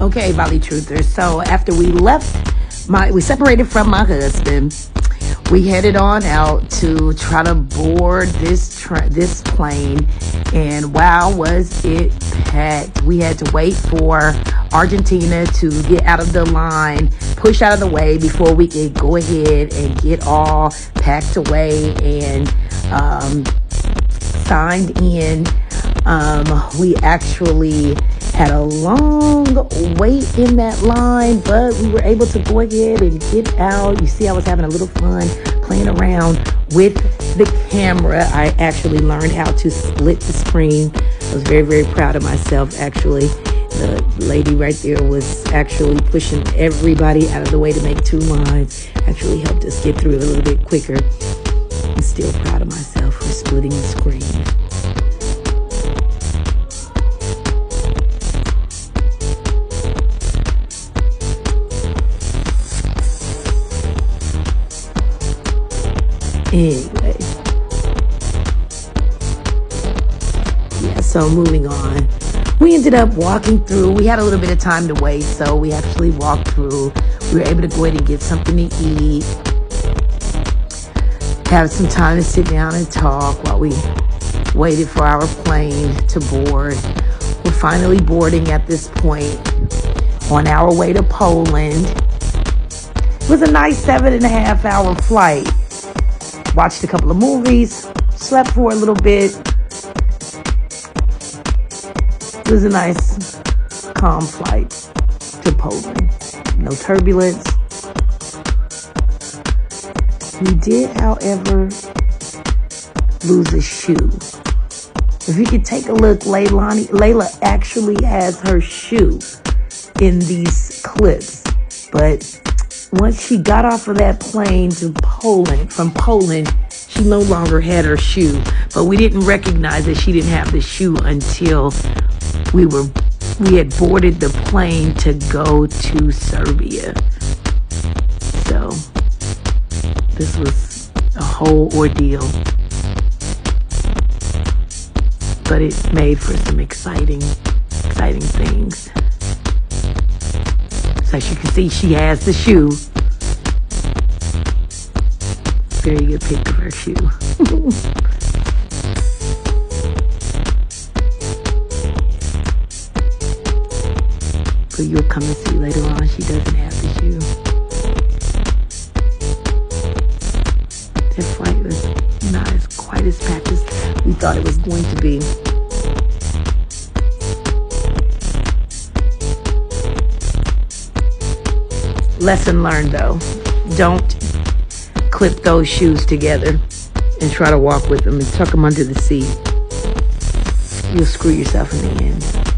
Okay, Volley Truthers. So after we left, my we separated from my husband. We headed on out to try to board this tra- this plane, and wow, was it packed! We had to wait for Argentina to get out of the line, push out of the way before we could go ahead and get all packed away and um, signed in. Um, we actually had a long wait in that line, but we were able to go ahead and get out. You see, I was having a little fun playing around with the camera. I actually learned how to split the screen. I was very, very proud of myself, actually. The lady right there was actually pushing everybody out of the way to make two lines. Actually helped us get through it a little bit quicker. I'm still proud of myself for splitting the screen. Anyway. Yeah, so moving on. We ended up walking through. We had a little bit of time to wait, so we actually walked through. We were able to go ahead and get something to eat. Have some time to sit down and talk while we waited for our plane to board. We're finally boarding at this point on our way to Poland. It was a nice seven and a half hour flight watched a couple of movies, slept for a little bit. It was a nice, calm flight to Poland. No turbulence. We did, however, lose a shoe. If you could take a look, Leilani, Layla actually has her shoe in these clips. But once she got off of that plane to Poland, from Poland, she no longer had her shoe. But we didn't recognize that she didn't have the shoe until we were we had boarded the plane to go to Serbia. So this was a whole ordeal. But it made for some exciting, exciting things. So as you can see, she has the shoe. Very good pick of her shoe. but you'll come and see later on she doesn't have the shoe. That flight was not as quite as packed as we thought it was going to be. Lesson learned though. Don't clip those shoes together and try to walk with them and tuck them under the seat. You'll screw yourself in the end.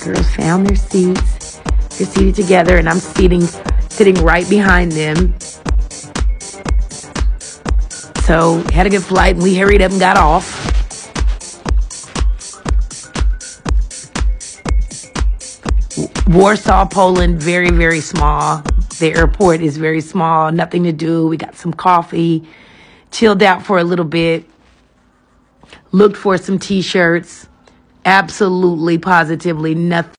Girls found their seats. They're seated together, and I'm sitting sitting right behind them. So had a good flight, and we hurried up and got off. Warsaw, Poland, very, very small. The airport is very small, nothing to do. We got some coffee, chilled out for a little bit, looked for some t shirts absolutely positively nothing